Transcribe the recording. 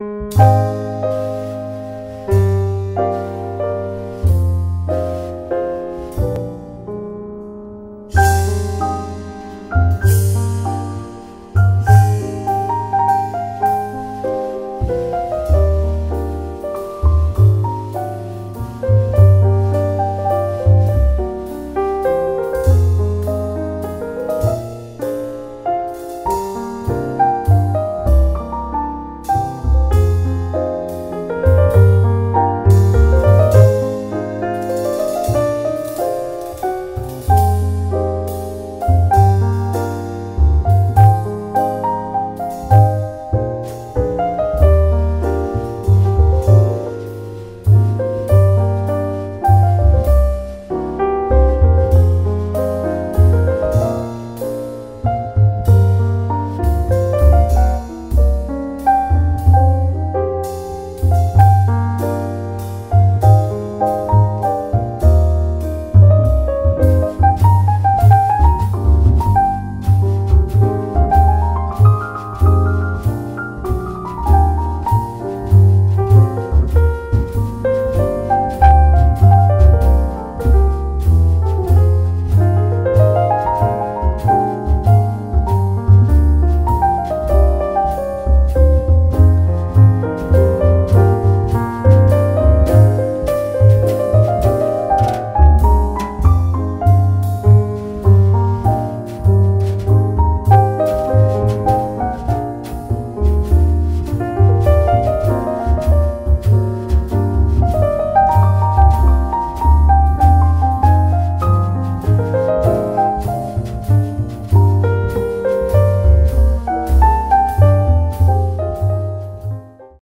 Música